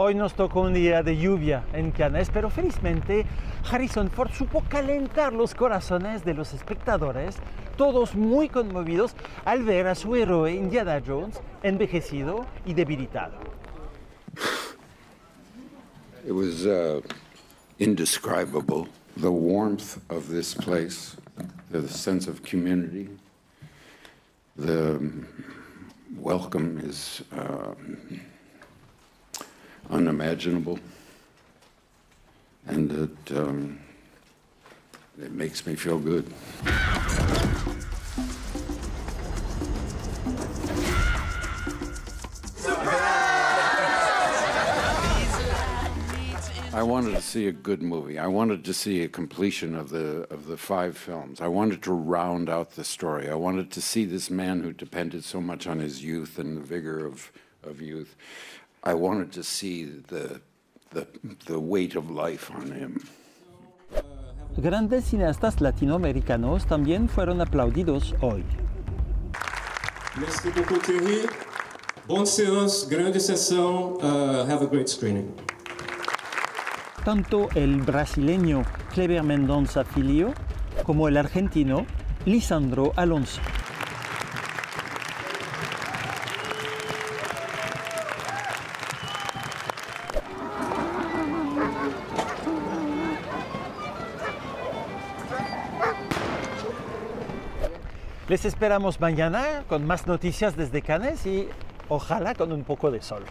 Hoy nos tocó un día de lluvia en Cannes, pero felizmente Harrison Ford supo calentar los corazones de los espectadores, todos muy conmovidos al ver a su héroe Indiana Jones envejecido y debilitado. It was uh, indescribable. The warmth of this place, the sense of community, the welcome is uh, unimaginable. And it, um, it makes me feel good. I wanted to see a good movie. I wanted to see a completion of the of the five films. I wanted to round out the story. I wanted to see this man who depended so much on his youth and the vigor of, of youth. I wanted to see the the the weight of life on him. Grandes cineastas latinoamericanos también fueron aplaudidos hoy. Merci beaucoup Thierry. Bonne séance, grande session. Uh, have a great screening. Tanto el brasileño Kleber Mendonça Filho como el argentino Lisandro Alonso. Les esperamos mañana con más noticias desde Cannes y ojalá con un poco de sol.